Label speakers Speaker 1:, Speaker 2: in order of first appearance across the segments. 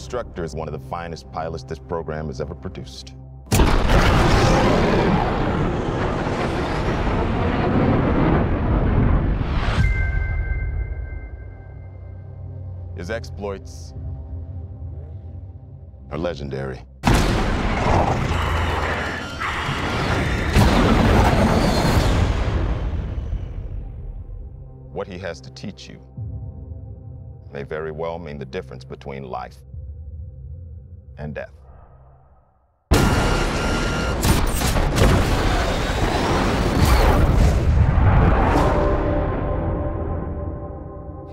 Speaker 1: Instructor is one of the finest pilots this program has ever produced. His exploits are legendary. What he has to teach you may very well mean the difference between life and death.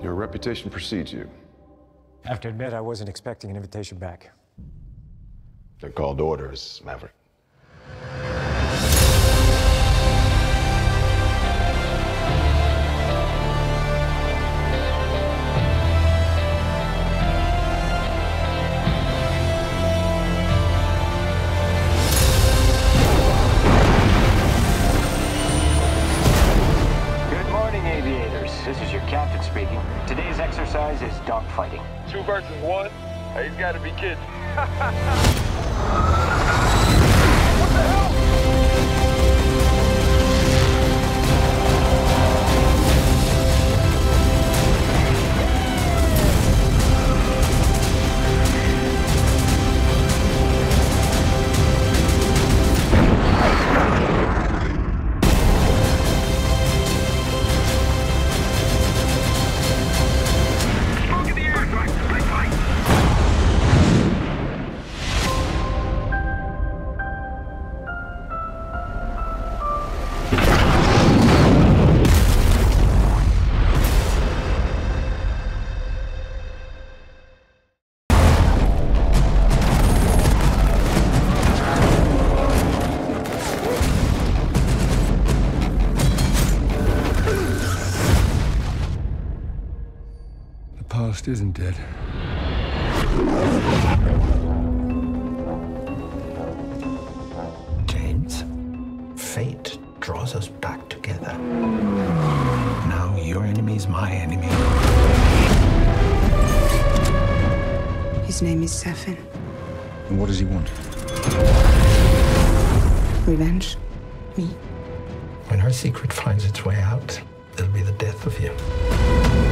Speaker 2: Your reputation precedes you.
Speaker 3: I have to admit, I wasn't expecting an invitation back.
Speaker 2: They're called orders, Maverick.
Speaker 4: Dogfighting.
Speaker 5: Two versus one? Hey, he's got to be kidding.
Speaker 6: The isn't dead.
Speaker 7: James, fate draws us back together. Now your enemy is my enemy.
Speaker 8: His name is Safin.
Speaker 6: And what does he want?
Speaker 8: Revenge. Me.
Speaker 7: When her secret finds its way out, it'll be the death of you.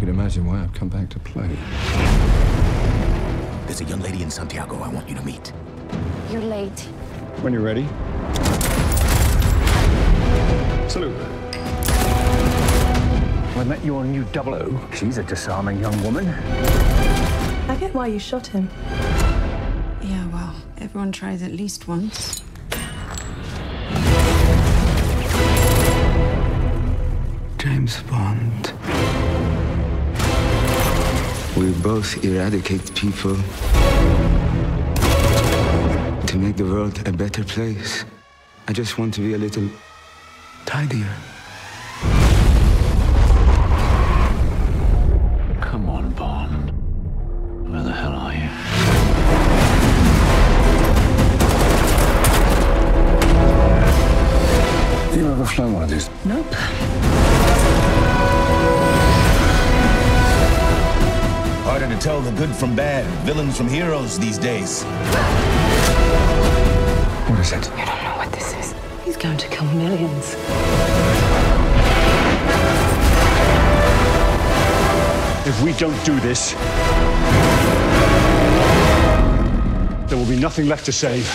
Speaker 6: You can imagine why I've come back to play.
Speaker 9: There's a young lady in Santiago I want you to meet.
Speaker 10: You're late.
Speaker 6: When you're ready. Salute.
Speaker 4: I met your new double O. She's a disarming young woman.
Speaker 11: I get why you shot him.
Speaker 8: Yeah, well, everyone tries at least once.
Speaker 6: James Bond. We both eradicate people to make the world a better place. I just want to be a little tidier.
Speaker 9: Harder the good from bad, villains from heroes these days.
Speaker 6: What is it?
Speaker 8: You don't know what this is. He's going to kill millions.
Speaker 3: If we don't do this, there will be nothing left to save.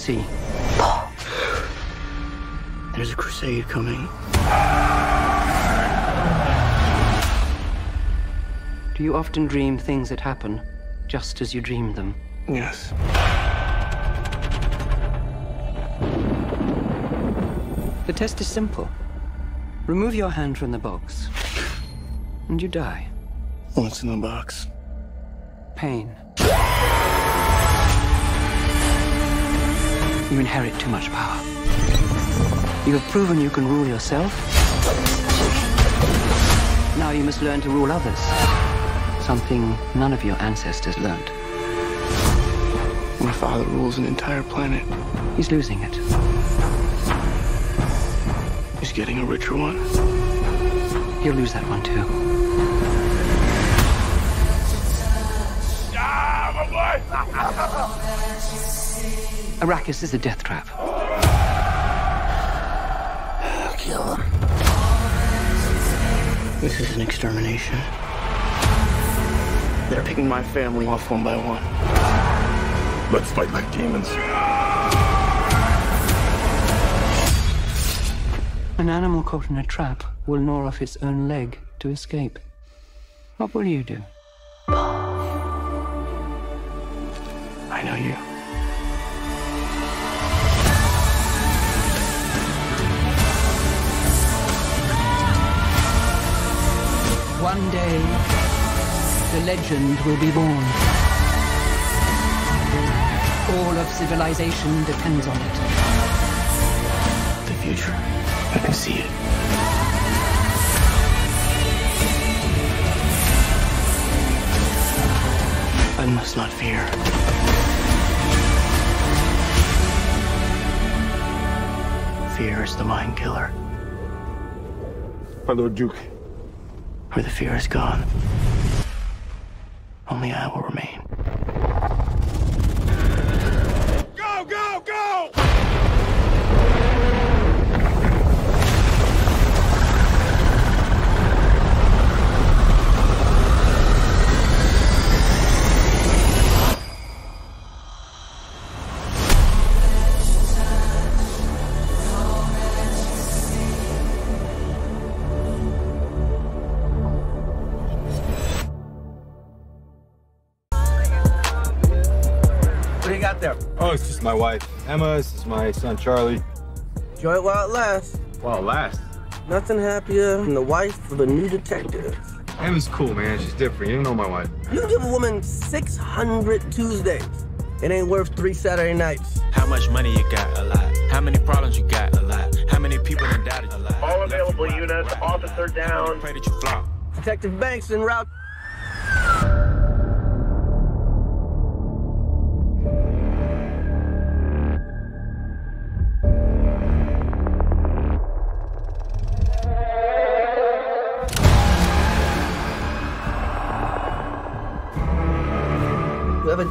Speaker 4: What did you see?
Speaker 9: There's a crusade coming.
Speaker 4: Do you often dream things that happen just as you dream them?
Speaker 9: Yes.
Speaker 4: The test is simple. Remove your hand from the box, and you die.
Speaker 3: What's in the box?
Speaker 4: Pain. You inherit too much power. You have proven you can rule yourself. Now you must learn to rule others. Something none of your ancestors learned.
Speaker 3: My father rules an entire planet.
Speaker 4: He's losing it.
Speaker 3: He's getting a richer one.
Speaker 4: He'll lose that one too. Ah, Arrakis is a death trap.
Speaker 3: Kill him. This is an extermination. They're picking my family off one by one.
Speaker 12: Let's fight like demons.
Speaker 4: An animal caught in a trap will gnaw off its own leg to escape. What will you do?
Speaker 3: I know you.
Speaker 4: One day, the legend will be born. All of civilization depends on it.
Speaker 3: The future. I can see it. I must not fear. Fear is the mind killer.
Speaker 12: My Lord Duke.
Speaker 3: Where the fear is gone, only I will remain.
Speaker 13: It's just my wife, Emma. This is my son, Charlie.
Speaker 14: Enjoy it while it lasts.
Speaker 13: While it lasts.
Speaker 14: Nothing happier than the wife of a new detective.
Speaker 13: Emma's cool, man. She's different. You don't know my wife.
Speaker 14: You give a woman 600 Tuesdays. It ain't worth three Saturday nights.
Speaker 15: How much money you got? A lot. How many problems you got? A lot. How many people done doubted? A lot.
Speaker 16: All available units, officer down.
Speaker 15: Pray that you flop.
Speaker 14: Detective Banks en route.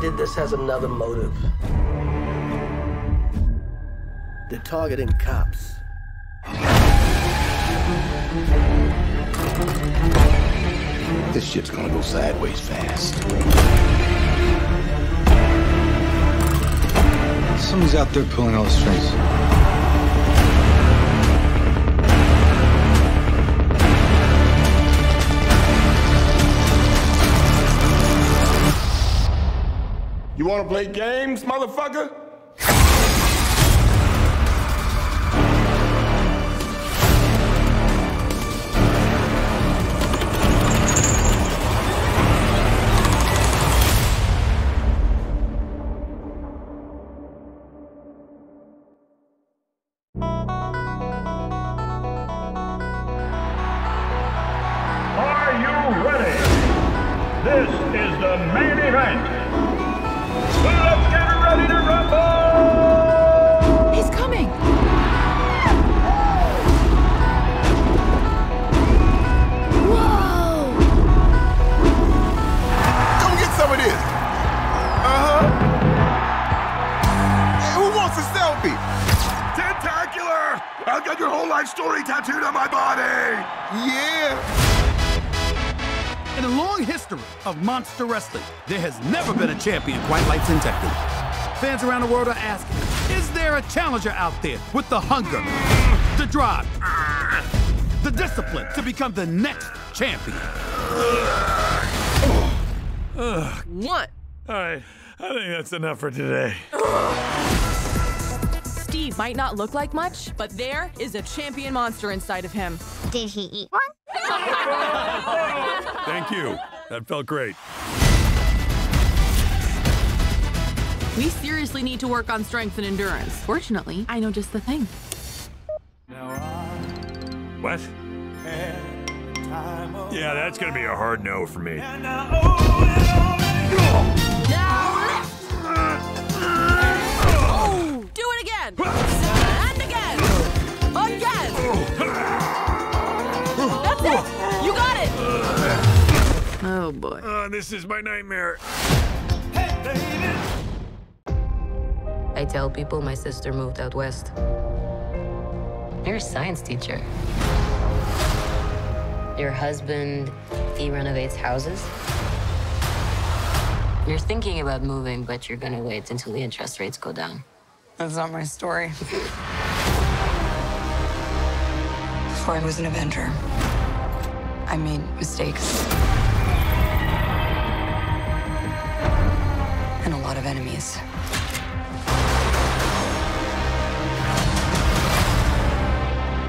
Speaker 14: Did this has another motive. They're targeting cops.
Speaker 12: This shit's gonna go sideways fast.
Speaker 6: Someone's out there pulling all the strings.
Speaker 16: You wanna play games, motherfucker?
Speaker 17: Are you ready? This is the main event.
Speaker 16: I've got your whole life story tattooed on my body. Yeah.
Speaker 18: In a long history of monster wrestling, there has never been a champion quite like Tentacular. Fans around the world are asking, is there a challenger out there with the hunger, the drive, the discipline to become the next champion?
Speaker 11: What?
Speaker 19: All right, I think that's enough for today.
Speaker 11: Steve
Speaker 20: Might not look like much, but there is a champion monster inside of him.
Speaker 21: Did he eat one?
Speaker 22: Thank you. That felt great.
Speaker 20: We seriously need to work on strength and endurance. Fortunately, I know just the thing.
Speaker 22: What? Yeah, that's gonna be a hard no for me.
Speaker 20: Again! And again! Again! That's it! You got it! Oh boy.
Speaker 22: Uh, this is my nightmare.
Speaker 23: I tell people my sister moved out west. You're a science teacher. Your husband, he renovates houses. You're thinking about moving, but you're gonna wait until the interest rates go down.
Speaker 8: That's not my story. Before I was an Avenger, I made mistakes. And a lot of enemies.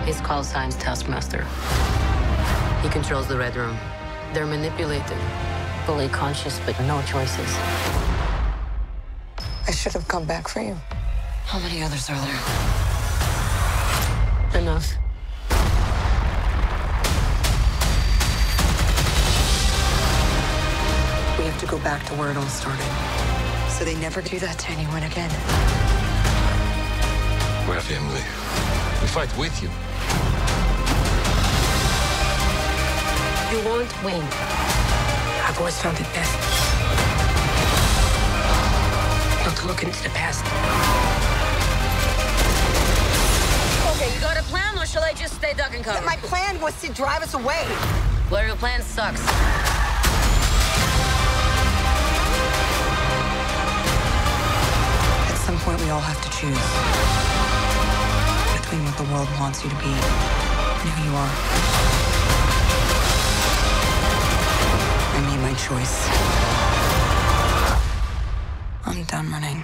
Speaker 23: His call sign's Taskmaster. He controls the Red Room. They're manipulated, fully conscious, but no choices.
Speaker 8: I should have come back for you. How many others are there?
Speaker 23: Enough.
Speaker 8: We have to go back to where it all started. So they never do that to anyone again.
Speaker 24: We're family. We fight with you.
Speaker 23: You won't win.
Speaker 8: I've always found it best not to look into the past.
Speaker 23: Or shall I just stay duck and cover?
Speaker 8: My plan was to drive us away.
Speaker 23: Well, your plan sucks.
Speaker 8: At some point, we all have to choose between what the world wants you to be and who you are. I made my choice. I'm done running.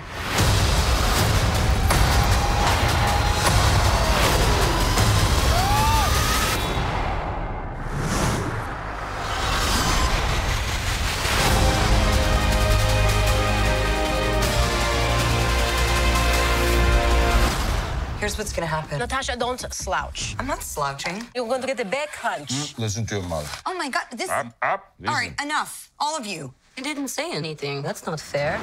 Speaker 8: Here's what's gonna happen.
Speaker 23: Natasha, don't slouch.
Speaker 8: I'm not slouching.
Speaker 23: You're going to get a back hunch.
Speaker 24: Mm, listen to your mother.
Speaker 8: Oh my god, this.
Speaker 24: Up, up.
Speaker 8: All right, enough. All of you.
Speaker 23: I didn't say anything. That's not fair.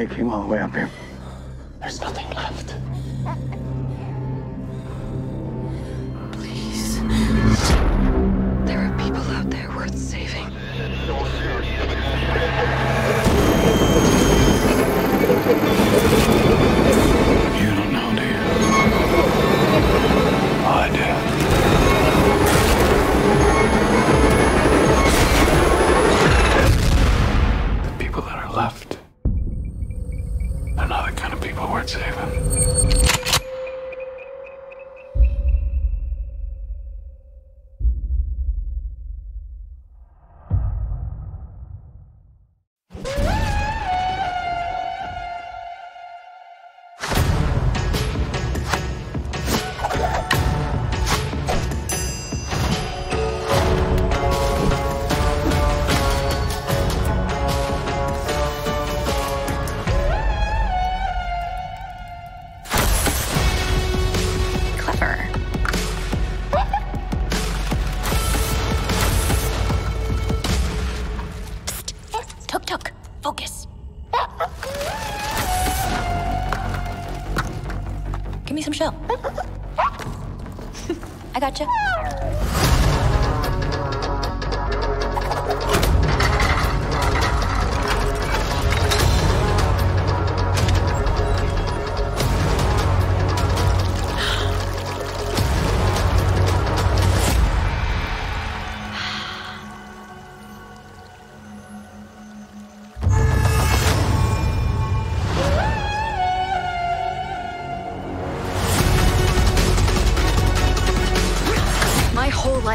Speaker 3: I don't know why you came all the way up here. There's nothing left.
Speaker 8: Please. There are people out there worth saving.
Speaker 3: You don't know, do you?
Speaker 10: me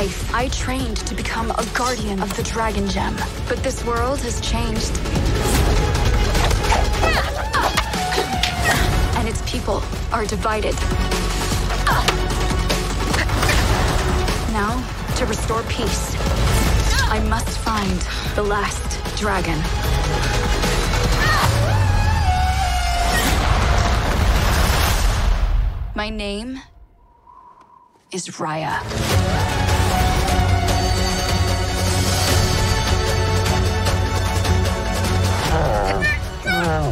Speaker 25: life, I trained to become a guardian of the Dragon Gem. But this world has changed. And its people are divided. Now, to restore peace, I must find the last dragon. My name is Raya. You're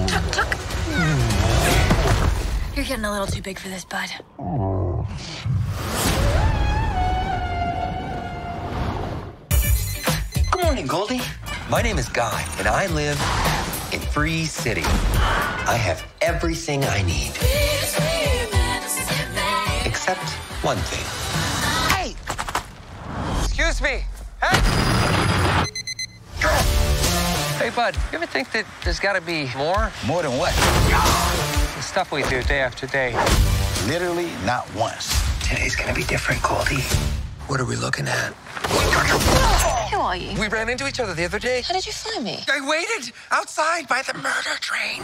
Speaker 25: getting a little too big for this, bud.
Speaker 19: Good morning, Goldie. My name is Guy, and I live in Free City. I have everything I need. Except one thing.
Speaker 26: Hey! Excuse me. Hey! Hey, bud, you ever think that there's got to be more?
Speaker 12: More than what?
Speaker 26: The stuff we do day after day.
Speaker 12: Literally not once.
Speaker 19: Today's gonna be different, Goldie. What are we looking at?
Speaker 10: Who are you?
Speaker 26: We ran into each other the other day.
Speaker 10: How did you find me?
Speaker 26: I waited outside by the murder train.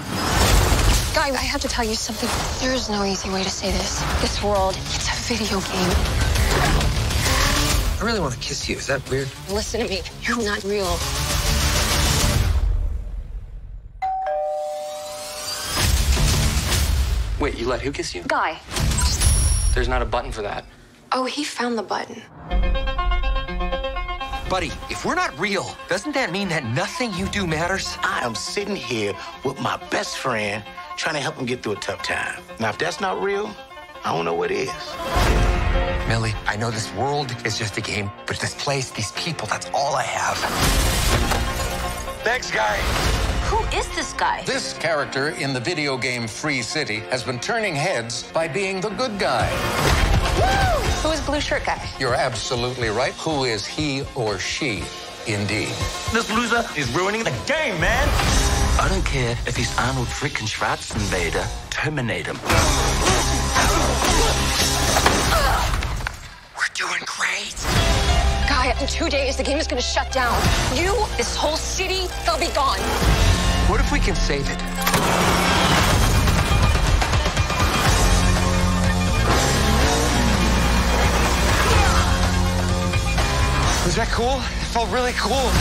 Speaker 10: Guy, I have to tell you something. There is no easy way to say this. This world, it's a video game.
Speaker 19: I really want to kiss you. Is that weird?
Speaker 10: Listen to me. You're not real.
Speaker 26: Wait, you let who kiss you?
Speaker 10: Guy.
Speaker 26: There's not a button for that.
Speaker 10: Oh, he found the button.
Speaker 19: Buddy, if we're not real, doesn't that mean that nothing you do matters?
Speaker 12: I am sitting here with my best friend trying to help him get through a tough time. Now, if that's not real, I don't know what is.
Speaker 19: Millie, I know this world is just a game, but this place, these people, that's all I have.
Speaker 26: Thanks, guy.
Speaker 10: Who is this guy?
Speaker 27: This character in the video game Free City has been turning heads by being the good guy.
Speaker 10: Who is blue shirt guy?
Speaker 27: You're absolutely right. Who is he or she? Indeed.
Speaker 26: This loser is ruining the game, man.
Speaker 28: I don't care if he's Arnold frickin' Schwarzenegger. Terminate him.
Speaker 19: We're doing great.
Speaker 10: Guy, in two days, the game is gonna shut down. You, this whole city, they'll be gone.
Speaker 19: What if we can save it?
Speaker 26: Was that cool? It felt really cool.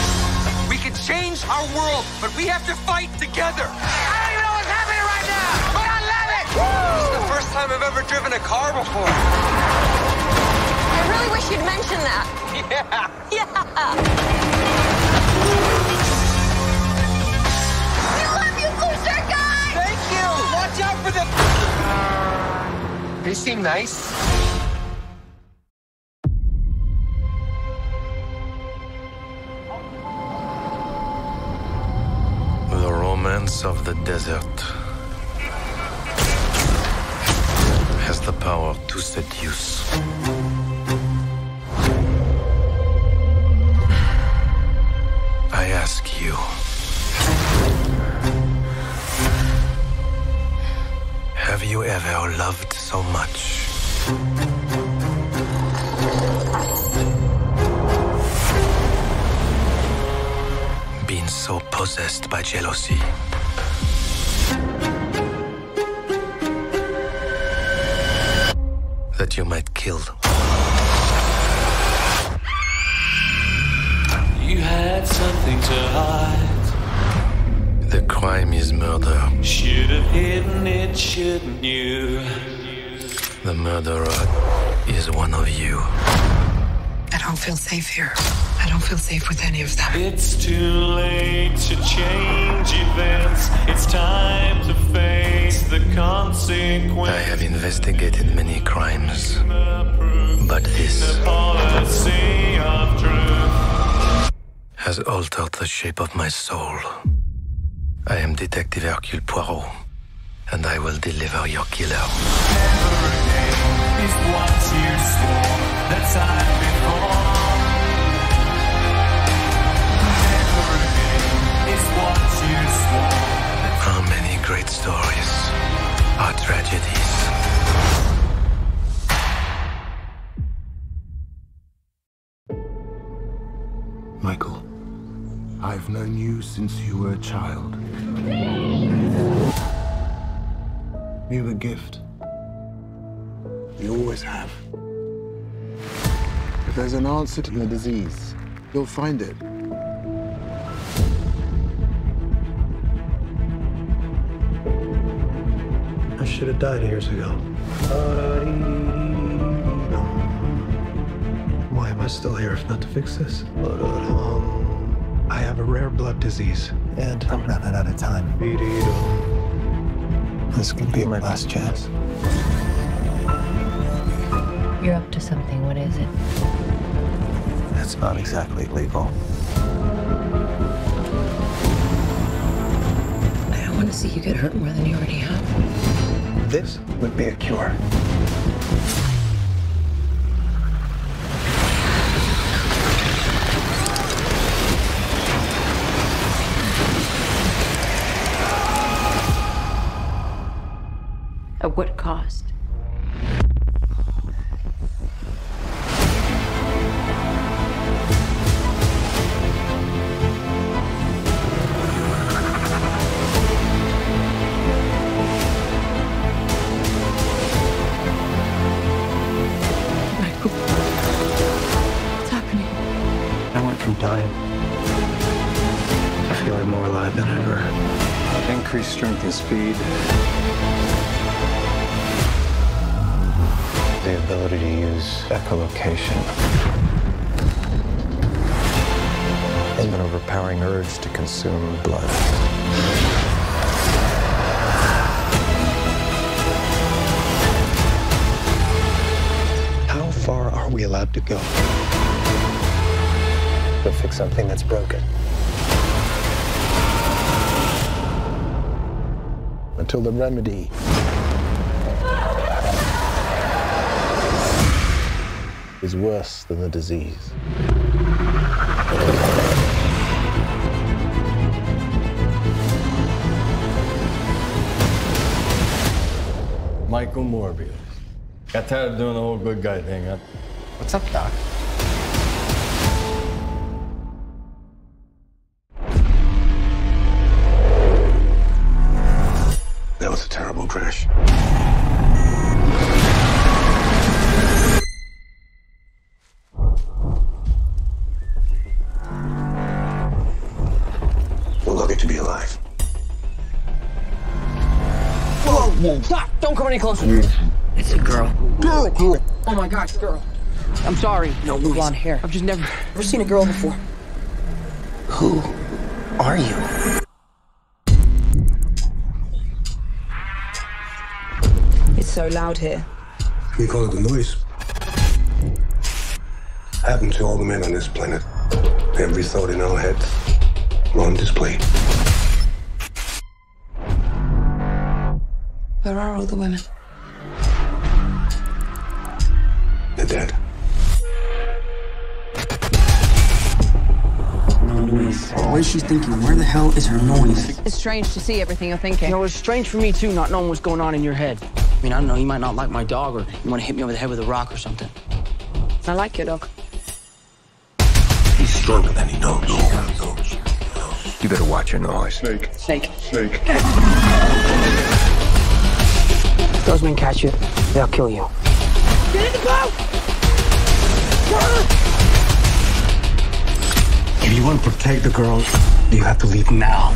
Speaker 26: We can change our world, but we have to fight together. I don't even know what's happening right now, but I love it. This is the first time I've ever driven a car before.
Speaker 10: I really wish you'd mention that.
Speaker 26: Yeah.
Speaker 10: Yeah.
Speaker 26: Watch out. They seem nice.
Speaker 29: The romance of the desert has the power to seduce. I ask you. Have you ever loved so much? Been so possessed by jealousy? That you might kill.
Speaker 20: You had something to hide.
Speaker 29: The crime is murder.
Speaker 20: Should have hidden it, shouldn't you?
Speaker 29: The murderer is one of you.
Speaker 30: I don't feel safe here. I don't feel safe with any of them.
Speaker 20: It's too late to change events. It's time to face face the consequence.
Speaker 29: I have investigated many crimes, but this
Speaker 20: Policy of truth.
Speaker 29: has altered the shape of my soul. I am Detective Hercule Poirot, and I will deliver your killer.
Speaker 20: Is what you swore that time before. Never again is what you swore.
Speaker 29: How many great stories are tragedies?
Speaker 16: I've known you since you were a child. You're a gift. You always have. If there's an answer to the disease, you'll find it.
Speaker 2: I should have died years ago. Why am I still here if not to fix this? I have a rare blood disease, and I'm running out of time. This could be my last chance.
Speaker 23: You're up to something. What is it?
Speaker 2: That's not exactly legal.
Speaker 23: I don't want to see you get hurt more than you already have.
Speaker 2: This would be a cure.
Speaker 23: At
Speaker 2: an urge to consume blood. How far are we allowed to go? To fix something that's broken. Until the remedy is worse than the disease.
Speaker 14: Michael Morbius. Got tired of doing the whole good guy thing, huh? What's up, Doc?
Speaker 31: Stop! Don't come any closer. It's a girl. Girl, girl. Oh my gosh, girl. I'm sorry. No, blonde hair. I've just never, never seen a girl before. Who are you?
Speaker 32: It's so loud here.
Speaker 16: We call it the noise. Happened to all the men on this planet. Every thought in our heads were on display.
Speaker 31: Where are all the women?
Speaker 16: They're dead.
Speaker 31: No noise. What is she thinking? Where the hell is her noise?
Speaker 33: It's strange to see everything you're thinking.
Speaker 31: You know, it's strange for me too, not knowing what's going on in your head. I mean, I don't know, you might not like my dog, or you want to hit me over the head with a rock or something.
Speaker 32: I like your dog.
Speaker 16: He's stronger than he knows. You better watch your noise. Snake.
Speaker 31: Snake.
Speaker 16: Snake.
Speaker 31: If those men catch you, they'll kill you. Get in the boat!
Speaker 2: If you want to protect the girls, you have to leave now.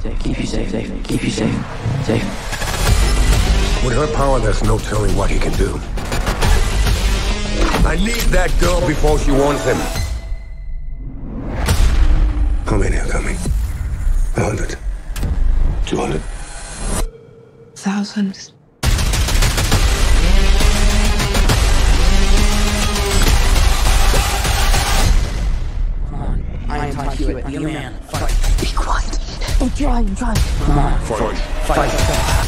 Speaker 31: Safe, keep you safe, safe, keep you safe, safe.
Speaker 16: With her power, there's no telling what he can do. I need that girl before she wants him. How many are coming? A hundred. Two hundred.
Speaker 33: Thousands.
Speaker 31: I am Todd Hewitt. Be a man. Fight. Be quiet. I'm trying, I'm trying. Come on.
Speaker 16: Fight.
Speaker 31: Fight.
Speaker 34: What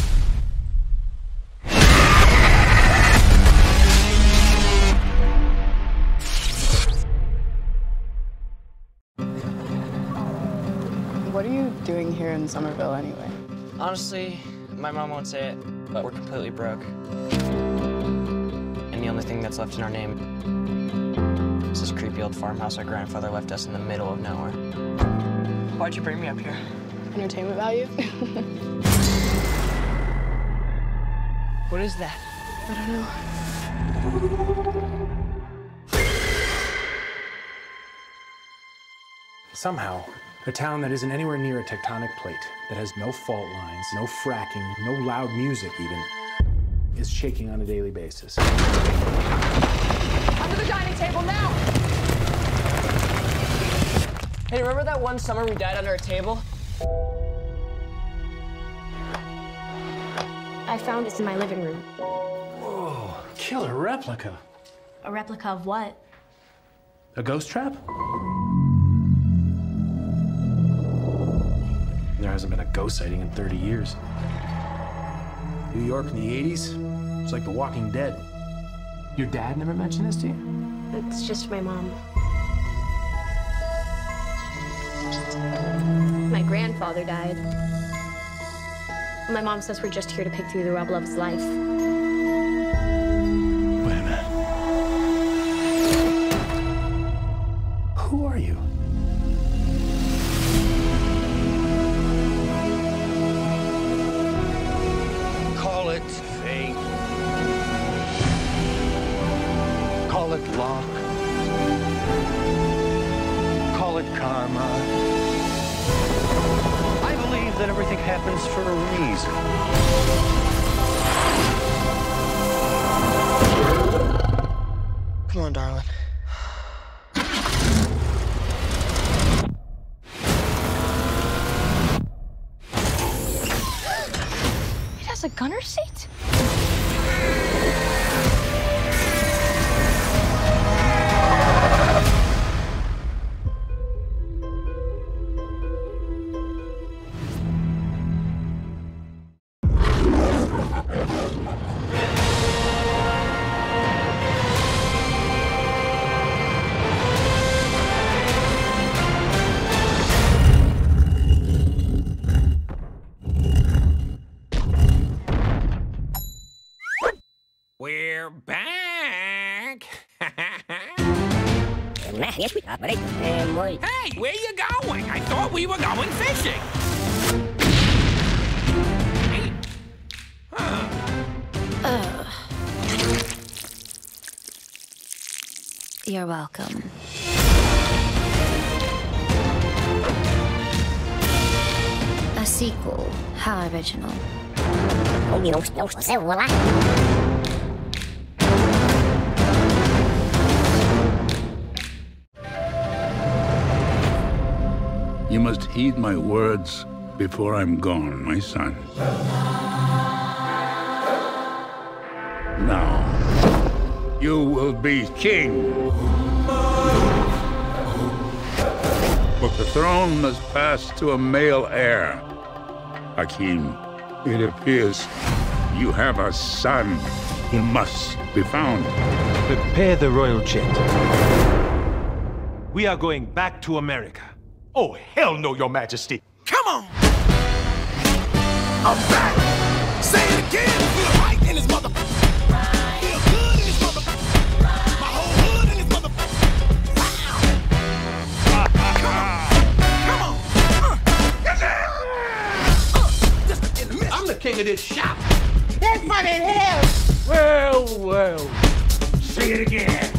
Speaker 34: here in Summerville anyway?
Speaker 35: Honestly, my mom won't say it, but we're completely broke. And the only thing that's left in our name is this creepy old farmhouse our grandfather left us in the middle of nowhere. Why'd you bring me up here?
Speaker 34: Entertainment value?
Speaker 35: What is that?
Speaker 34: I don't know.
Speaker 36: Somehow, a town that isn't anywhere near a tectonic plate, that has no fault lines, no fracking, no loud music even, is shaking on a daily basis.
Speaker 31: Under the dining table now!
Speaker 35: Hey, remember that one summer we died under a table?
Speaker 25: I found this in my living room.
Speaker 36: Whoa, killer replica.
Speaker 25: A replica of what?
Speaker 36: A ghost trap? There hasn't been a ghost sighting in 30 years. New York in the 80s, it's like The Walking Dead. Your dad never mentioned this to you?
Speaker 25: It's just my mom. My grandfather died. My mom says we're just here to pick through the rubble of his life.
Speaker 37: Welcome. A sequel. How original.
Speaker 38: You
Speaker 39: must heed my words before I'm gone, my son. Now, you will be king. But the throne must pass to a male heir. Hakim, it appears you have a son. He must be found.
Speaker 40: Prepare the royal jet. We are going back to America.
Speaker 22: Oh, hell no, Your Majesty.
Speaker 41: Come on!
Speaker 16: I'm back! Say it again! Feel right in his mother.
Speaker 22: I'm king of this shop.
Speaker 31: That's funny as hell.
Speaker 22: Well, well. Say it again.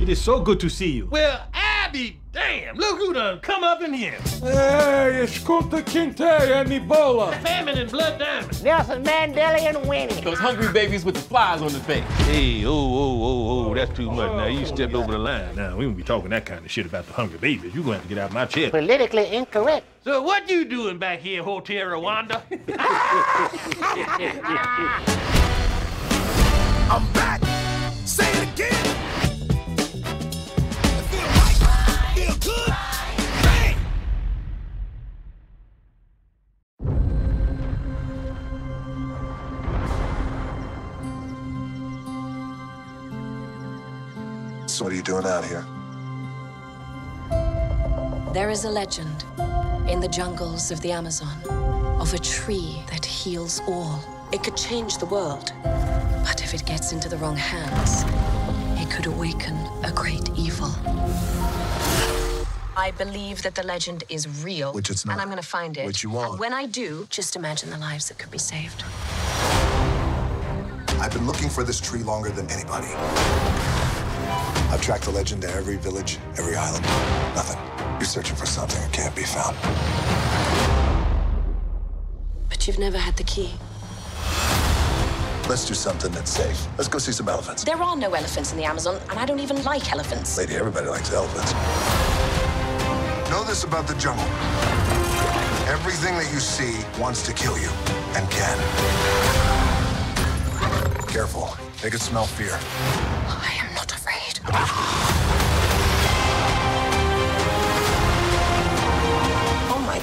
Speaker 40: It is so good to see you.
Speaker 22: Well, I be damned. Damn, look who done come up in here. Hey, it's Kunta Kinte and Ebola.
Speaker 42: Famine and blood diamond.
Speaker 43: Nelson Mandela and Winnie.
Speaker 44: Those hungry babies with the flies on their face.
Speaker 22: Hey, oh, oh, oh, oh, that's too much. Now you stepped over the line. Now we won't be talking that kind of shit about the hungry babies. You're going to have to get out of my chair.
Speaker 43: Politically incorrect.
Speaker 42: So what you doing back here, Hotel Rwanda?
Speaker 16: I'm back. Say it again.
Speaker 45: So what are you doing out here?
Speaker 46: There is a legend in the jungles of the Amazon of a tree that heals all. It could change the world, but if it gets into the wrong hands, it could awaken a great evil. I believe that the legend is real.
Speaker 45: Which it's not.
Speaker 46: And I'm going to find it.
Speaker 45: Which you won't.
Speaker 46: And when I do, just imagine the lives that could be saved.
Speaker 45: I've been looking for this tree longer than anybody. I've tracked the legend to every village, every island. Nothing. You're searching for something that can't be found.
Speaker 46: But you've never had the key.
Speaker 45: Let's do something that's safe. Let's go see some elephants.
Speaker 46: There are no elephants in the Amazon, and I don't even like elephants.
Speaker 45: Lady, everybody likes elephants. Know this about the jungle. Everything that you see wants to kill you, and can. Careful. They can smell fear.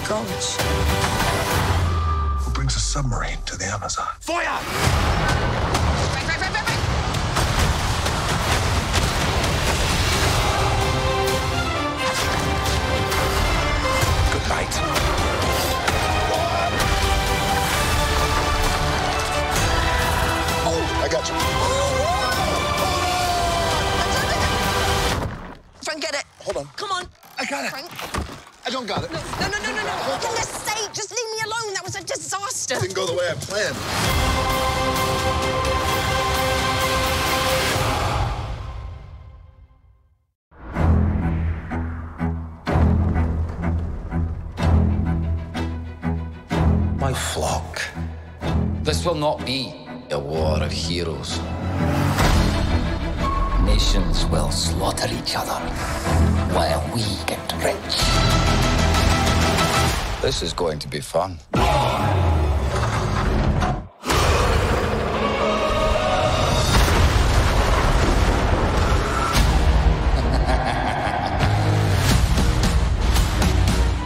Speaker 45: Who brings a submarine to the Amazon?
Speaker 16: Feuer.
Speaker 45: Good night. Oh, I got you.
Speaker 46: Frank, get it.
Speaker 45: Hold on.
Speaker 46: Come on.
Speaker 45: I got it.
Speaker 46: Frank.
Speaker 45: I don't got it.
Speaker 46: No, no, no, no, no. For goodness sake, just leave me alone. That was a disaster.
Speaker 45: Didn't go the way I planned.
Speaker 47: My flock. This will not be a war of heroes. Nations will slaughter each other while we get rich. This is going to be fun.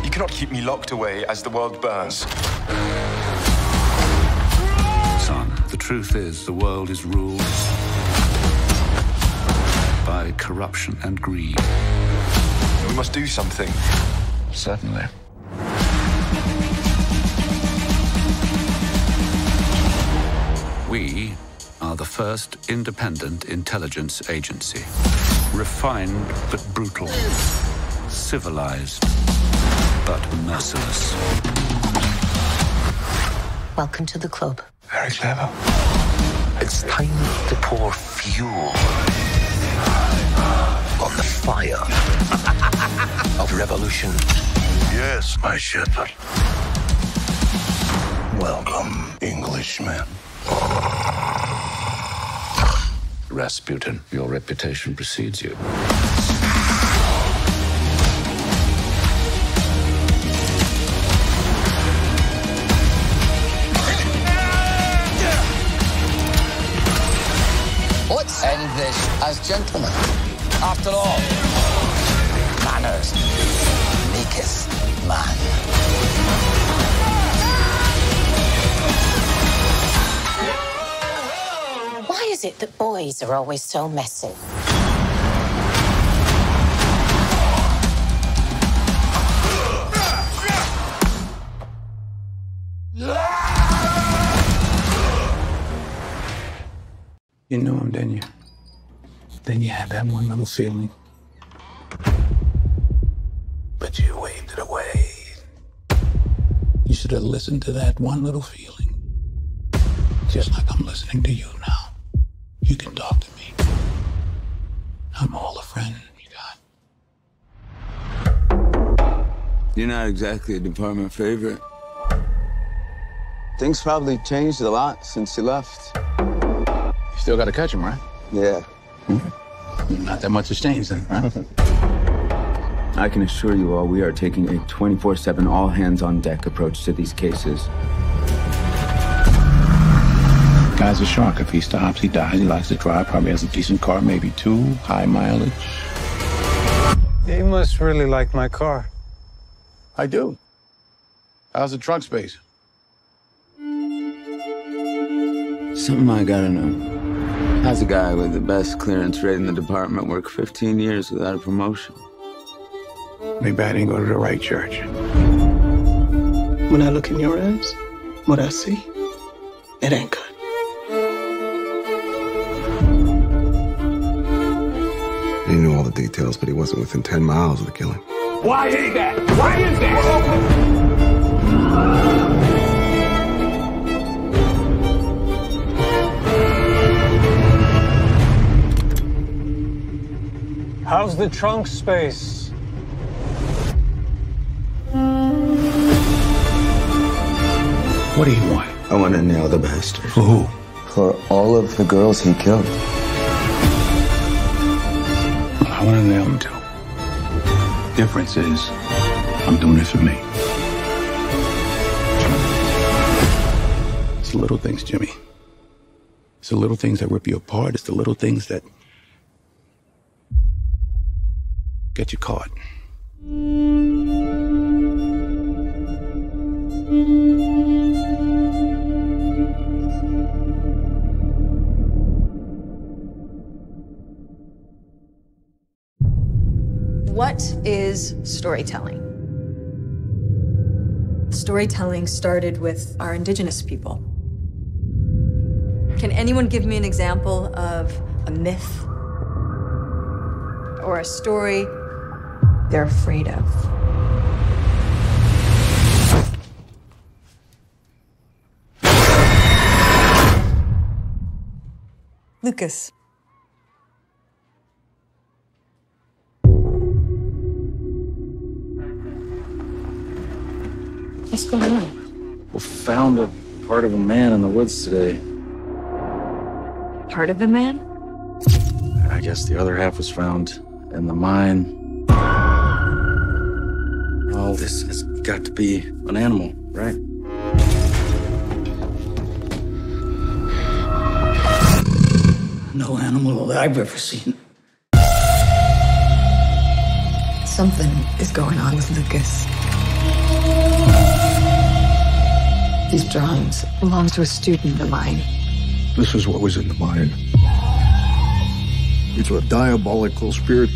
Speaker 48: You cannot keep me locked away as the world burns.
Speaker 39: Son, the truth is the world is ruled by corruption and greed.
Speaker 48: We must do something.
Speaker 39: Certainly. We are the first independent intelligence agency. Refined but brutal. Civilized but merciless.
Speaker 23: Welcome to the club.
Speaker 45: Very clever.
Speaker 47: It's time to pour fuel on the fire of revolution.
Speaker 45: Yes, my shepherd. Welcome, Englishman.
Speaker 39: Rasputin, your reputation precedes you.
Speaker 47: Let's end this as gentlemen. After all, manners maketh man.
Speaker 23: Why is it that boys are always so messy?
Speaker 49: You knew him, didn't you? Then you had that one little feeling. But you waved it away. You should have listened to that one little feeling. Just like I'm listening to you now. You can talk to me. I'm all the friend you got.
Speaker 6: You're not exactly a department favorite. Things probably changed a lot since you left.
Speaker 39: You still got to catch him, right?
Speaker 6: Yeah.
Speaker 39: Not that much has changed then, right?
Speaker 6: I can assure you all we are taking a 24 7 all hands on deck approach to these cases.
Speaker 39: Guy's a shark. If he stops, he dies. He likes to drive. Probably has a decent car, maybe two, high mileage.
Speaker 50: You must really like my car.
Speaker 39: I do. How's the trunk space?
Speaker 6: Something I gotta know. How's a guy with the best clearance rate in the department work 15 years without a promotion?
Speaker 39: Maybe I didn't go to the right church.
Speaker 51: When I look in your eyes, what I see, it ain't good.
Speaker 2: He knew all the details, but he wasn't within 10 miles of the killing.
Speaker 52: Why is that? Why is that?
Speaker 50: How's the trunk space?
Speaker 39: What do you want?
Speaker 6: I want to nail the bastard.
Speaker 39: For who?
Speaker 6: For all of the girls he killed.
Speaker 39: I want to nail him too. Difference is, I'm doing it for me. It's the little things, Jimmy. It's the little things that rip you apart. It's the little things that get you caught.
Speaker 8: What is storytelling? Storytelling started with our indigenous people. Can anyone give me an example of a myth or a story they're afraid of? Lucas.
Speaker 53: What's going on? We found a part of a man in the woods today.
Speaker 8: Part of the man?
Speaker 53: I guess the other half was found in the mine. This has got to be an animal, right?
Speaker 49: No animal that I've ever seen.
Speaker 8: Something is going on with Lucas. These drawings belong to a student of mine.
Speaker 2: This is what was in the mine. It's a diabolical spirit.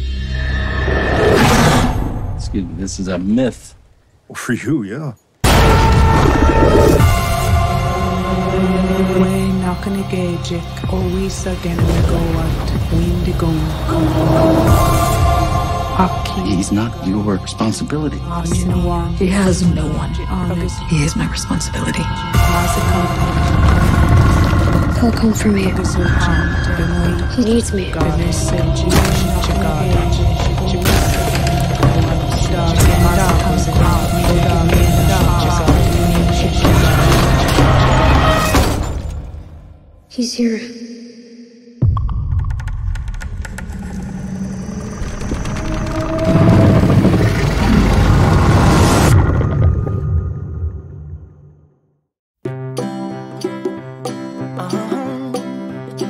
Speaker 53: Excuse me, this is a myth.
Speaker 2: For you, yeah.
Speaker 54: Way nakanigejik, always again we go out, Wendigo
Speaker 53: He's not your responsibility.
Speaker 8: He has no one. He is my responsibility.
Speaker 55: He'll come for me. He needs me. He's here.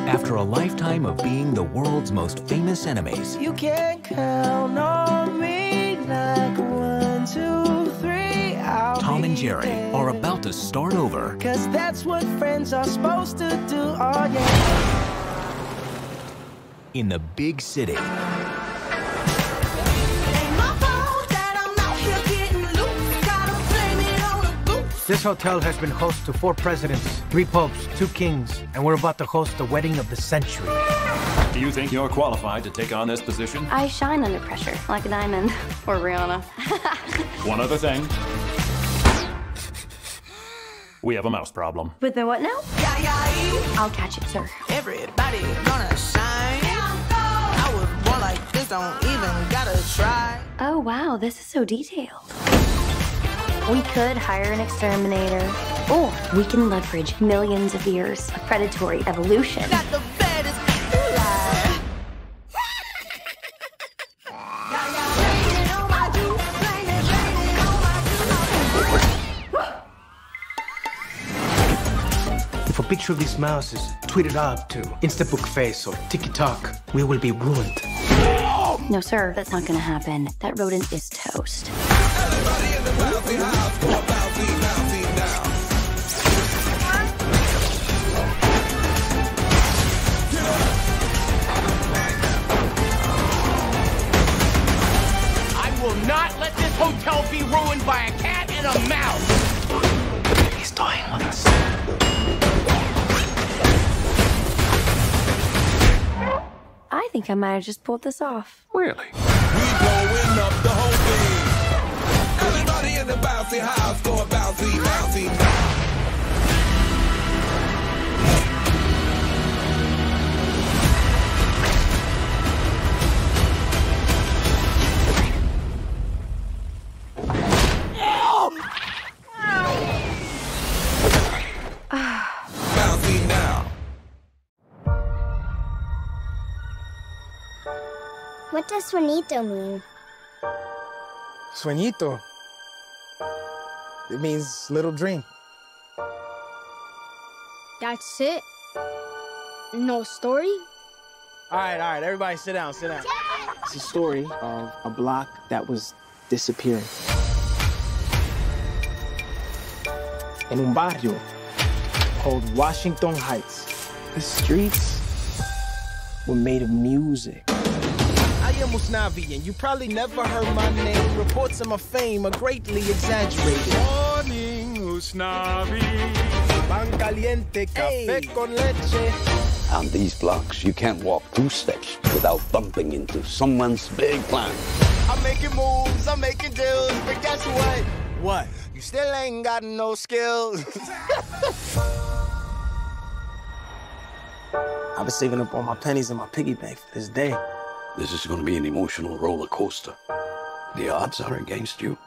Speaker 35: After a lifetime of being the world's most famous enemies,
Speaker 34: You can't count on
Speaker 35: Tom and
Speaker 34: be
Speaker 35: Jerry
Speaker 34: there.
Speaker 35: are about to start over
Speaker 34: Cause that's what friends are supposed to do. Oh, yeah.
Speaker 35: in the big city.
Speaker 56: This hotel has been host to four presidents, three popes, two kings, and we're about to host the wedding of the century.
Speaker 22: Do you think you're qualified to take on this position?
Speaker 55: I shine under pressure, like a diamond. Or Rihanna.
Speaker 22: One other thing. We have a mouse problem.
Speaker 55: With the what now? I'll catch it, sir.
Speaker 34: Everybody gonna shine. I was born like this, don't even gotta try.
Speaker 55: Oh, wow, this is so detailed. We could hire an exterminator, or we can leverage millions of years of predatory evolution.
Speaker 57: If a picture of these mouse is tweeted up to Instabook Face or TikTok, we will be ruined.
Speaker 55: No, sir, that's not gonna happen. That rodent is toast.
Speaker 58: I will not let this hotel be ruined by a cat and a mouse.
Speaker 57: He's toying with us.
Speaker 55: I think I might have just pulled this off.
Speaker 57: Really?
Speaker 59: blowing up the whole thing. Everybody in the bouncy house going bouncy, bouncy. bouncy
Speaker 60: What does sueñito mean?
Speaker 34: Sueñito. It means little dream.
Speaker 60: That's it? No story?
Speaker 34: All right, all right, everybody sit down, sit down. It's a story of a block that was disappearing. In un barrio called Washington Heights. The streets were made of music. I am Usnavi, and you probably never heard my name. Reports of my fame are greatly exaggerated. Morning, Usnavi. Pan caliente, café con leche.
Speaker 39: On these blocks, you can't walk two steps without bumping into someone's big plan.
Speaker 34: I'm making moves, I'm making deals, but guess what? What? You still ain't got no skills. I've been saving up all my pennies in my piggy bank for this day.
Speaker 39: This is going to be an emotional roller coaster. The odds are against you.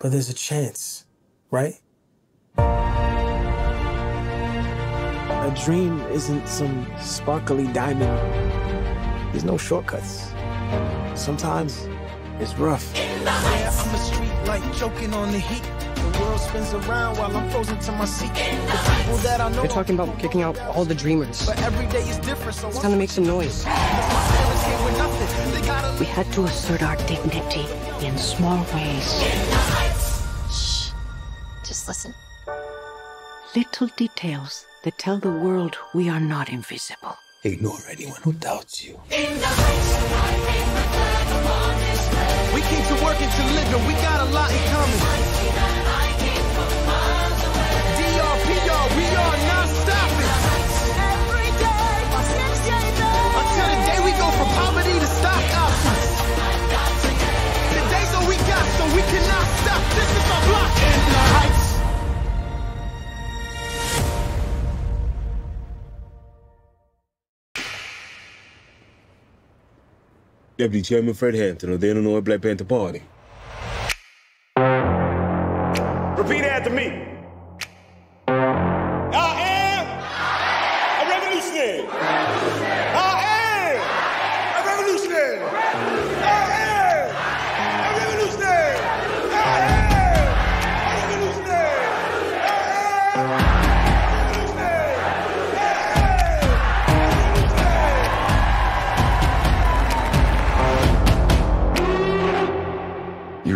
Speaker 34: But there's a chance, right? A dream isn't some sparkly diamond. There's no shortcuts. Sometimes it's rough. Yeah, I'm a street light joking on the heat. The world spins around while I'm frozen to my seat. The people that I know.
Speaker 61: They're talking about kicking out all the dreamers.
Speaker 34: But every day is different, so
Speaker 61: It's time to make some noise.
Speaker 34: We
Speaker 62: had to assert our dignity in small ways. Shh.
Speaker 10: Just listen.
Speaker 62: Little details that tell the world we are not invisible.
Speaker 63: Ignore anyone who doubts you.
Speaker 34: We came to work and to live, and we got a lot in common. Are not. Until the day we go from poverty to stock options. Today's all we got, so we cannot stop. This is our block in the heights.
Speaker 2: Deputy Chairman Fred Hampton of the Illinois Black Panther Party.
Speaker 64: Repeat after me.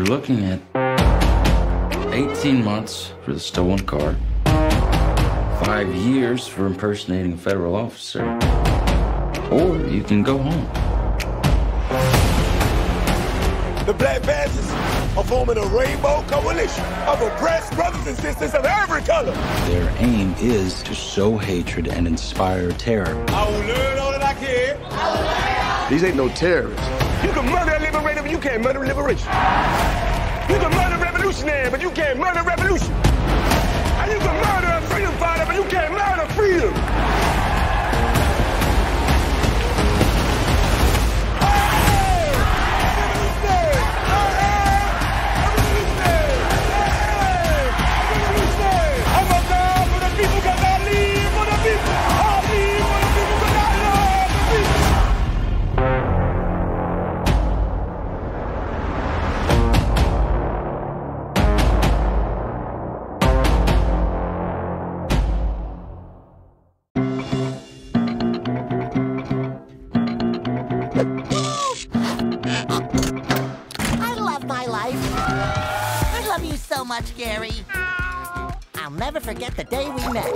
Speaker 65: You're looking at 18 months for the stolen car, five years for impersonating a federal officer, or you can go home.
Speaker 64: The Black Panthers are forming a rainbow coalition of oppressed brothers and sisters of every color.
Speaker 65: Their aim is to sow hatred and inspire terror.
Speaker 64: I will learn all that I can.
Speaker 2: These ain't no terrorists.
Speaker 64: You can murder a liberator, but you can't murder a liberation. You can murder revolutionary, but you can't murder revolution. And you can murder a freedom fighter, but you can't murder freedom.
Speaker 66: Never forget the day we met.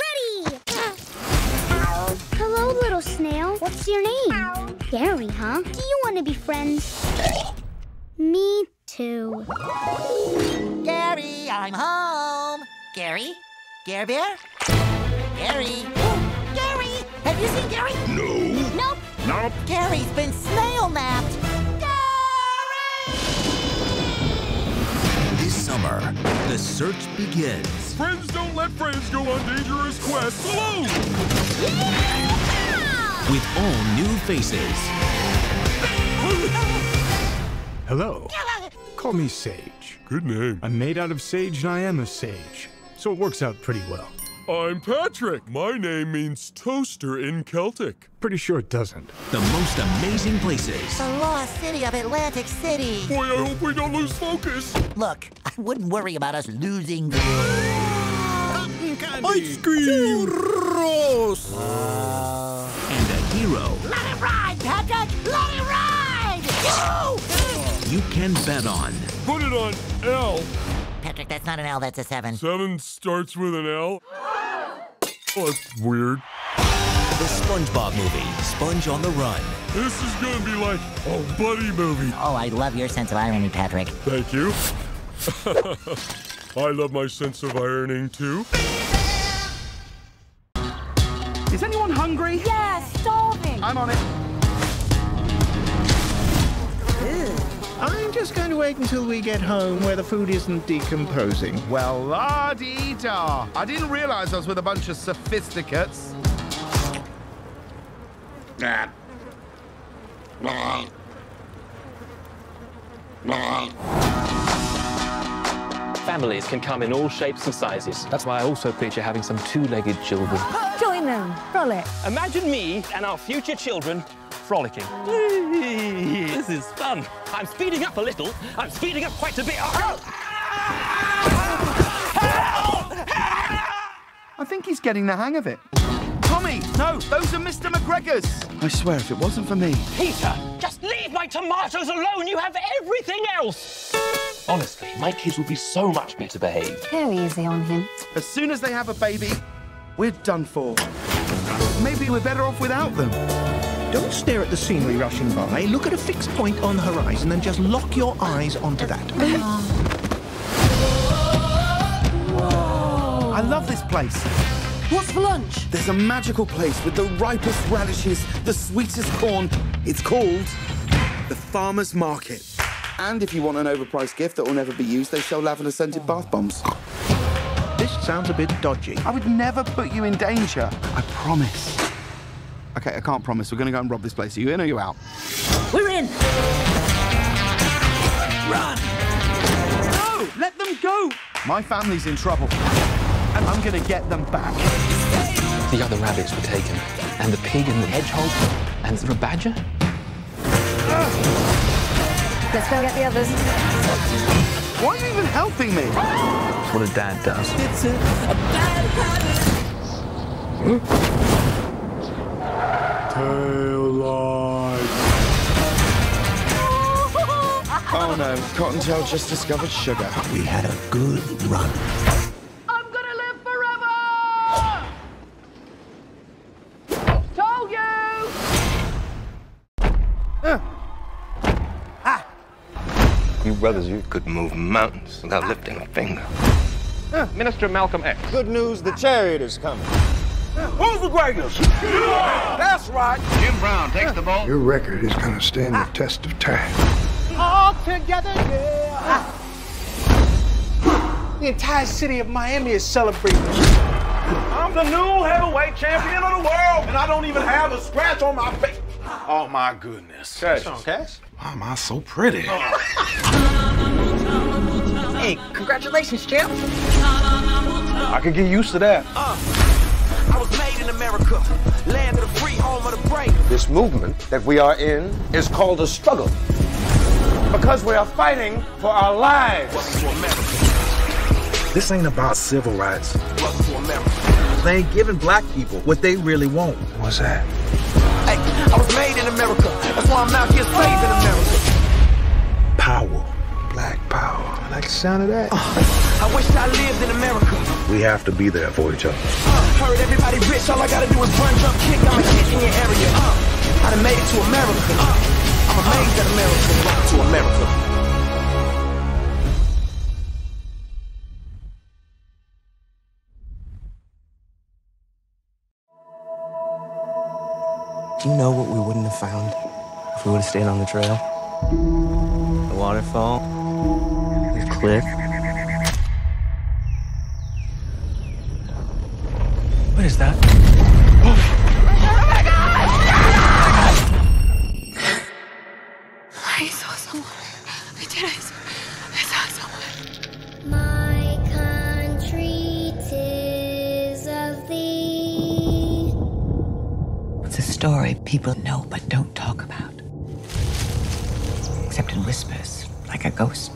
Speaker 60: Ready! Hello, little snail. What's your name? Gary, huh? Do you want to be friends? Me too.
Speaker 66: Gary, I'm home. Gary? Gary Bear? Gary? Gary! Have you seen Gary?
Speaker 54: No.
Speaker 66: Nope.
Speaker 54: Nope.
Speaker 66: Gary's been snail napped.
Speaker 35: Summer, the search begins.
Speaker 54: Friends don't let friends go on dangerous quests alone.
Speaker 35: With all new faces.
Speaker 67: Hello. Call me Sage.
Speaker 54: Good name.
Speaker 67: I'm made out of sage and I am a sage. So it works out pretty well.
Speaker 54: I'm Patrick. My name means toaster in Celtic.
Speaker 67: Pretty sure it doesn't.
Speaker 35: The most amazing places.
Speaker 66: The lost city of Atlantic City.
Speaker 54: Boy, I hope we don't lose focus.
Speaker 66: Look, I wouldn't worry about us losing the...
Speaker 54: Ice cream.
Speaker 35: Churros. and a hero
Speaker 66: Let it ride, Patrick! Let it ride! Woo!
Speaker 35: you can bet on.
Speaker 54: Put it on L.
Speaker 66: Patrick, that's not an L, that's a seven.
Speaker 54: Seven starts with an L. Oh, that's weird.
Speaker 35: The SpongeBob movie, Sponge on the Run.
Speaker 54: This is gonna be like a buddy movie.
Speaker 66: Oh, I love your sense of irony, Patrick.
Speaker 54: Thank you. I love my sense of ironing too.
Speaker 68: Is anyone hungry?
Speaker 69: Yeah, starving.
Speaker 68: I'm on it.
Speaker 70: I'm just going to wait until we get home where the food isn't decomposing.
Speaker 68: Well, la dee da. I didn't realize I was with a bunch of sophisticates.
Speaker 71: Families can come in all shapes and sizes. That's why I also picture having some two-legged children.
Speaker 69: Join them. Frolic.
Speaker 71: Imagine me and our future children frolicking. this is fun. I'm speeding up a little. I'm speeding up quite a bit. Oh,
Speaker 68: I think he's getting the hang of it. Tommy, no, those are Mr. McGregor's. I swear, if it wasn't for me.
Speaker 71: Peter, just leave my tomatoes alone. You have everything else. Honestly, my kids will be so much better behaved.
Speaker 69: Go easy on him.
Speaker 68: As soon as they have a baby, we're done for. Maybe we're better off without them.
Speaker 70: Don't stare at the scenery rushing by. Look at a fixed point on the horizon and just lock your eyes onto that.
Speaker 68: I love this place.
Speaker 69: What's for lunch?
Speaker 68: There's a magical place with the ripest radishes, the sweetest corn. It's called the Farmer's Market. And if you want an overpriced gift that will never be used, they sell lavender scented oh. bath bombs.
Speaker 70: This sounds a bit dodgy.
Speaker 68: I would never put you in danger. I promise. Okay, I can't promise. We're going to go and rob this place. Are you in or are you out?
Speaker 69: We're in.
Speaker 68: Run! No! Let them go! My family's in trouble. And I'm going to get them back.
Speaker 71: The other rabbits were taken, and the pig and the hedgehog, and the badger.
Speaker 69: Let's go get the others.
Speaker 68: Why are you even helping me?
Speaker 71: That's what a dad does.
Speaker 69: It's a, a bad
Speaker 68: Tail light. Oh no, Cottontail just discovered sugar.
Speaker 70: We had a good run.
Speaker 69: I'm gonna live forever! Told you!
Speaker 72: You brothers, you could move mountains without lifting a finger. Minister Malcolm X.
Speaker 73: Good news, the chariot is coming.
Speaker 72: Who's the greatest?
Speaker 73: That's right.
Speaker 72: Jim Brown takes the ball.
Speaker 74: Your record is going to stand the test of time.
Speaker 73: All together, yeah. The entire city of Miami is celebrating.
Speaker 54: I'm the new heavyweight champion of the world, and I don't even have a scratch on my face. Oh my goodness.
Speaker 73: Cash. Cash?
Speaker 74: Why am I so pretty?
Speaker 10: Hey, congratulations, champ.
Speaker 73: I could get used to that. I was made in America, land of the free, home of the brave.
Speaker 72: This movement that we are in is called a struggle.
Speaker 73: Because we are fighting for our lives.
Speaker 74: This ain't about civil rights.
Speaker 73: Welcome to America.
Speaker 74: They ain't giving black people what they really want. What's that?
Speaker 73: Hey, I was made in America. That's why I'm out here saving America.
Speaker 74: Power. Black power. I like the sound of that.
Speaker 73: I wish I lived in America.
Speaker 74: We have to be there for each other.
Speaker 73: Uh, heard everybody rich, all I gotta do is run, jump, kick, I'm a hit in your area. Uh, I done made it to America. Uh, I'm amazed that America brought to America.
Speaker 75: Do you know what we wouldn't have found if we would have stayed on the trail? The waterfall, the cliff. What is that? Oh my God!
Speaker 69: I saw someone. I did. I saw, I saw someone.
Speaker 60: My country, tis of thee.
Speaker 76: It's a story people know but don't talk about. Except in whispers, like a ghost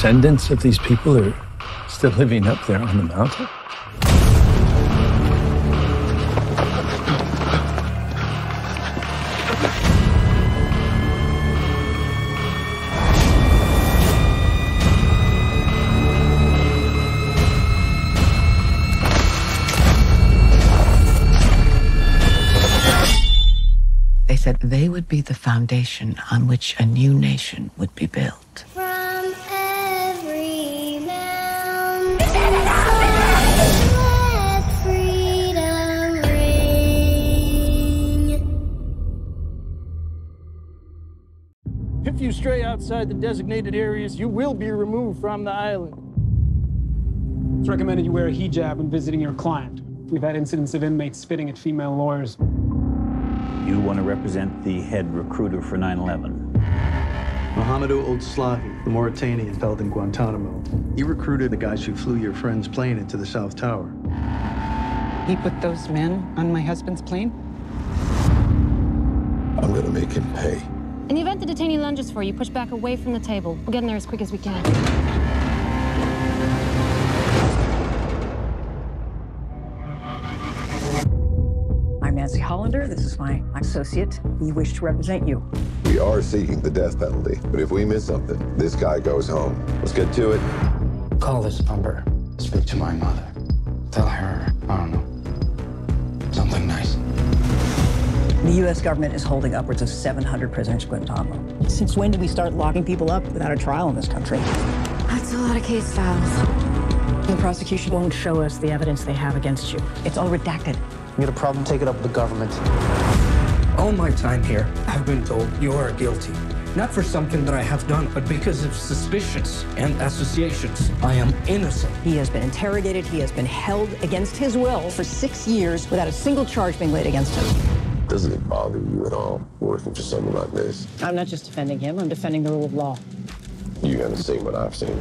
Speaker 49: Descendants of these people are still living up there on the mountain?
Speaker 76: They said they would be the foundation on which a new nation would be built.
Speaker 77: If you stray outside the designated areas, you will be removed from the island.
Speaker 78: It's recommended you wear a hijab when visiting your client. We've had incidents of inmates spitting at female lawyers.
Speaker 79: You want to represent the head recruiter for 9 11.
Speaker 80: Mohamedou Ould Slahi, the Mauritanian held in Guantanamo. He recruited the guys who flew your friend's plane into the South Tower.
Speaker 81: He put those men on my husband's plane?
Speaker 82: I'm gonna make him pay.
Speaker 83: In the event the detainee lunges for you, push back away from the table. We'll get in there as quick as we can.
Speaker 84: I'm Nancy Hollander. This is my associate. We wish to represent you.
Speaker 82: We are seeking the death penalty, but if we miss something, this guy goes home. Let's get to it.
Speaker 49: Call this number. Speak to my mother. Tell her, I don't know,
Speaker 84: The U.S. government is holding upwards of 700 prisoners at Guantanamo. Since when did we start locking people up without a trial in this country?
Speaker 83: That's a lot of case files.
Speaker 84: The prosecution won't show us the evidence they have against you. It's all redacted.
Speaker 49: You got a problem, take it up with the government. All my time here, I've been told you are guilty. Not for something that I have done, but because of suspicions and associations. I am innocent.
Speaker 84: He has been interrogated. He has been held against his will for six years without a single charge being laid against him.
Speaker 82: Doesn't it bother you at all working for someone like this?
Speaker 84: I'm not just defending him, I'm defending the rule of law.
Speaker 82: You haven't seen what I've seen.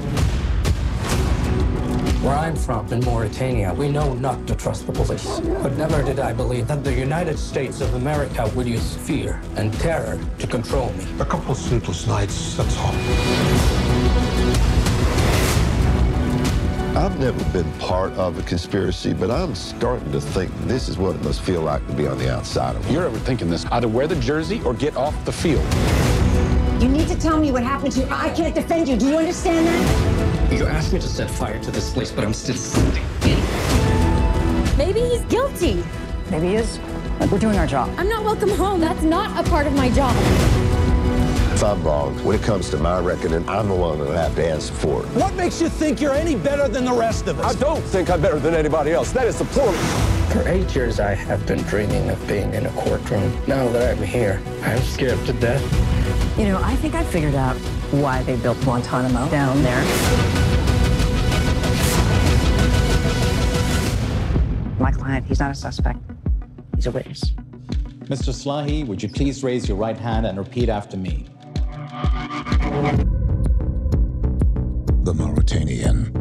Speaker 49: Where I'm from, in Mauritania, we know not to trust the police. But never did I believe that the United States of America would use fear and terror to control me.
Speaker 74: A couple sleepless nights, that's all.
Speaker 82: I've never been part of a conspiracy, but I'm starting to think this is what it must feel like to be on the outside of it.
Speaker 84: You're ever thinking this, either wear the jersey or get off the field. You need to tell me what happened to you. I can't defend you. Do you understand that?
Speaker 49: You asked me to set fire to this place, but I'm still standing.
Speaker 83: Maybe he's guilty.
Speaker 84: Maybe he is. But we're doing our job.
Speaker 83: I'm not welcome home. That's not a part of my job.
Speaker 82: If I'm wrong, when it comes to my reckoning, I'm the one that'll have to answer for it.
Speaker 18: What makes you think you're any better than the rest of us?
Speaker 85: I don't think I'm better than anybody else. That is the point.
Speaker 49: For eight years, I have been dreaming of being in a courtroom. Now that I'm here, I'm scared to death.
Speaker 86: You know, I think I figured out why they built Guantanamo down there. My client, he's not a suspect. He's a witness.
Speaker 87: Mr. Slahi, would you please raise your right hand and repeat after me?
Speaker 82: The Mauritanian.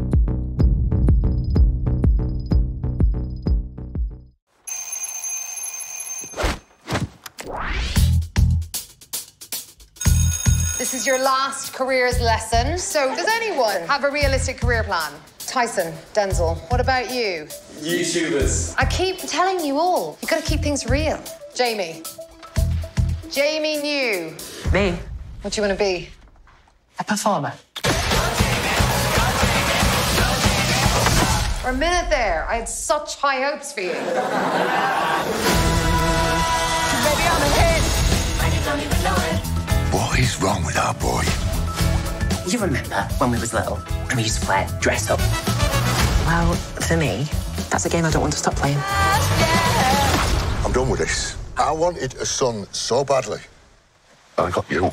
Speaker 88: This is your last careers lesson. So, does anyone have a realistic career plan? Tyson, Denzel, what about you?
Speaker 89: YouTubers.
Speaker 88: I keep telling you all, you gotta keep things real. Jamie. Jamie New.
Speaker 86: Me?
Speaker 88: What do you wanna be?
Speaker 86: A performer.
Speaker 88: For a minute there, I had such high hopes for you.
Speaker 82: What is wrong with our boy?
Speaker 90: You remember when we was little and we used to play dress up? Well, for me, that's a game I don't want to stop playing.
Speaker 82: I'm done with this. I wanted a son so badly. I got you.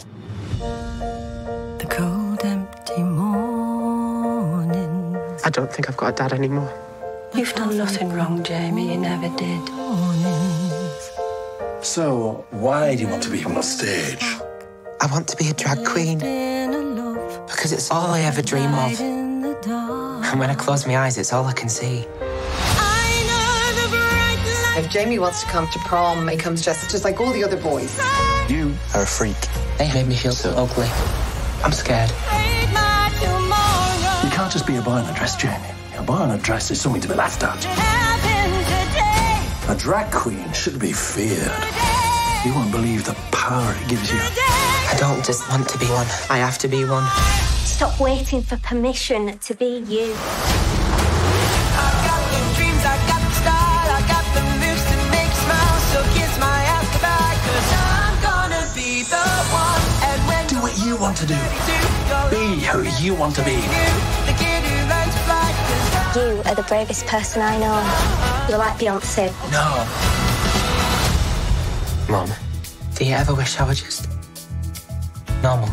Speaker 91: I don't think I've got a dad anymore.
Speaker 90: You've done nothing wrong, Jamie. You never did.
Speaker 82: So, why do you want to be on the stage?
Speaker 90: I want to be a drag queen because it's all I ever dream of. And when I close my eyes, it's all I can see.
Speaker 88: If Jamie wants to come to prom, he comes dressed just like all the other boys.
Speaker 90: You are a freak. They made me feel so ugly. I'm scared.
Speaker 82: You can't just be a boy in a dress, Jamie. A boy in a dress is something to be laughed at. A drag queen should be feared. You won't believe the power it gives you.
Speaker 90: I don't just want to be one. I have to be one.
Speaker 34: Stop waiting for permission to be you.
Speaker 82: Do what you want to do. Be who you want to be.
Speaker 34: You are the bravest person I know. You're like Beyonce.
Speaker 82: No.
Speaker 90: Mom, do you ever wish I were just normal?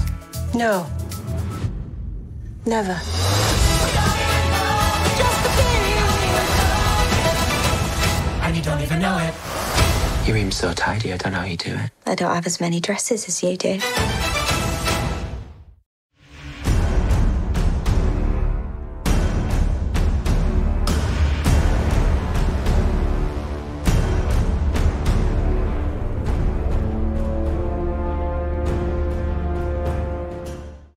Speaker 91: No. Never.
Speaker 90: And you don't even know it. Your room's so tidy, I don't know how you do it.
Speaker 34: I don't have as many dresses as you do.